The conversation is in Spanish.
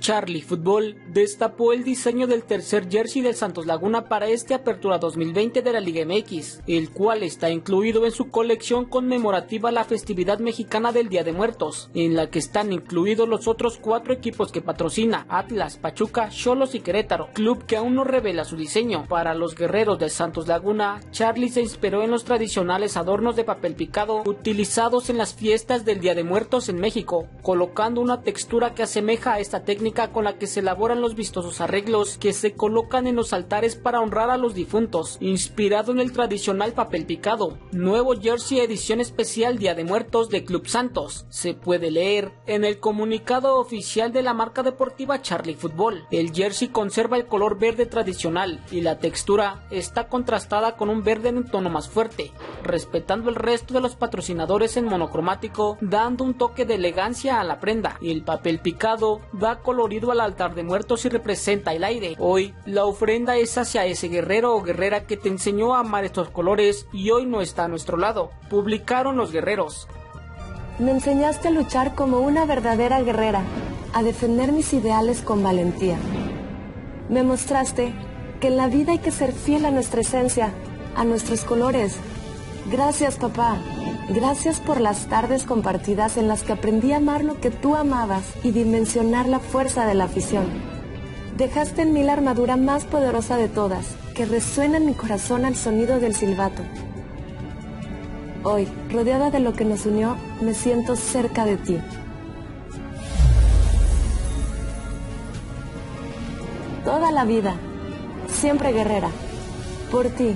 Charlie Football destapó el diseño del tercer jersey del Santos Laguna para este Apertura 2020 de la Liga MX, el cual está incluido en su colección conmemorativa a la festividad mexicana del Día de Muertos, en la que están incluidos los otros cuatro equipos que patrocina, Atlas, Pachuca, Cholos y Querétaro, club que aún no revela su diseño. Para los guerreros del Santos Laguna, Charlie se inspiró en los tradicionales adornos de papel picado utilizados en las fiestas del Día de Muertos en México, colocando una textura que asemeja a esta técnica con la que se elaboran los vistosos arreglos que se colocan en los altares para honrar a los difuntos, inspirado en el tradicional papel picado. Nuevo jersey edición especial Día de Muertos de Club Santos. Se puede leer en el comunicado oficial de la marca deportiva Charlie Football. El jersey conserva el color verde tradicional y la textura está contrastada con un verde en un tono más fuerte, respetando el resto de los patrocinadores en monocromático, dando un toque de elegancia a la prenda. El papel picado da color colorido al altar de muertos y representa el aire. Hoy, la ofrenda es hacia ese guerrero o guerrera que te enseñó a amar estos colores y hoy no está a nuestro lado. Publicaron los guerreros. Me enseñaste a luchar como una verdadera guerrera, a defender mis ideales con valentía. Me mostraste que en la vida hay que ser fiel a nuestra esencia, a nuestros colores. Gracias, papá. Gracias por las tardes compartidas en las que aprendí a amar lo que tú amabas y dimensionar la fuerza de la afición. Dejaste en mí la armadura más poderosa de todas, que resuena en mi corazón al sonido del silbato. Hoy, rodeada de lo que nos unió, me siento cerca de ti. Toda la vida, siempre guerrera, por ti